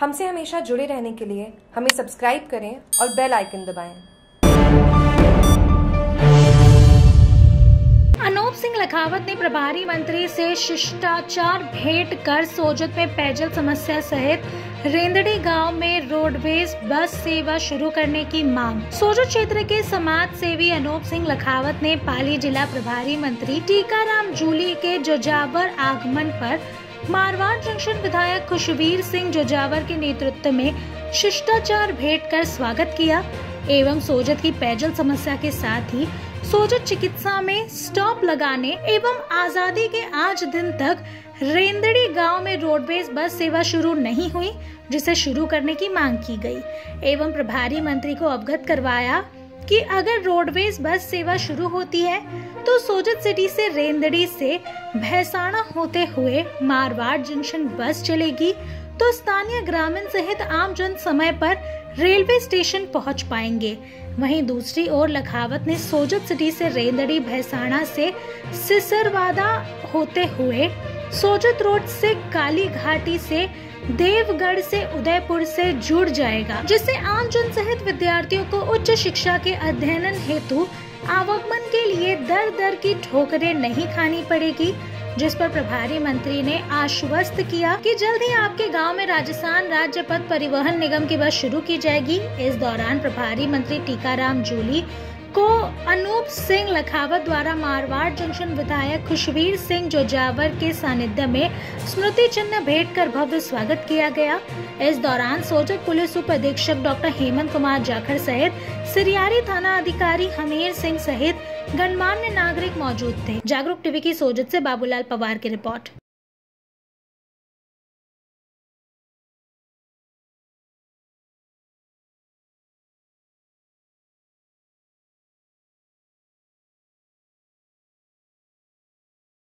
हमसे हमेशा जुड़े रहने के लिए हमें सब्सक्राइब करें और बेल आइकन दबाएँ। अनूप सिंह लखावत ने प्रभारी मंत्री से शिष्टाचार भेंट कर सोजत में पेयजल समस्या सहित रेंदड़ी गाँव में रोडवेज़ बस सेवा शुरू करने की मांग सोजत क्षेत्र के समाज सेवी अनूप सिंह लखावत ने पाली जिला प्रभारी मंत्री टीकाराम जूली के जोजावर आगमन पर मारवाड़ जंक्शन विधायक खुशबीर सिंह जोजावर के नेतृत्व में शिष्टाचार भेंट कर स्वागत किया। एवं सोजत की पेयजल समस्या के साथ ही सोजत चिकित्सा में स्टॉप लगाने एवं आज़ादी के आज दिन तक रेंदड़ी गाँव में रोडवेज़ बस सेवा शुरू नहीं हुई, जिसे शुरू करने की मांग की गई। एवं प्रभारी मंत्री को अवगत करवाया कि अगर रोडवेज़ बस सेवा शुरू होती है तो सोजत सिटी से रेंदड़ी से भैसाणा होते हुए मारवाड़ जंक्शन बस चलेगी तो स्थानीय ग्रामीण सहित आम जन समय पर रेलवे स्टेशन पहुँच पाएँगे। वहीं दूसरी ओर लखावत ने सोजत सिटी से रेंदड़ी भैसाणा से सिसरवादा होते हुए सोजत रोड से काली घाटी से देवगढ़ से उदयपुर से जुड़ जाएगा, जिससे आम जन सहित विद्यार्थियों को उच्च शिक्षा के अध्ययन हेतु आवागमन के लिए दर दर की ठोकरें नहीं खानी पड़ेगी, जिस पर प्रभारी मंत्री ने आश्वस्त किया कि जल्द ही आपके गाँव में राजस्थान राज्य पथ परिवहन निगम की बस शुरू की जाएगी। इस दौरान प्रभारी मंत्री टीकाराम जूली को अनूप सिंह लखावत द्वारा मारवाड़ जंक्शन विधायक खुशवीर सिंह जोजावर के सानिध्य में स्मृति चिन्ह भेंट कर भव्य स्वागत किया गया। इस दौरान सोजत पुलिस उप अधीक्षक डॉक्टर हेमंत कुमार जाखड़ सहित सिरियारी थाना अधिकारी हमीर सिंह सहित गणमान्य नागरिक मौजूद थे। जागरूक टीवी की सोजत से बाबूलाल पवार की रिपोर्ट।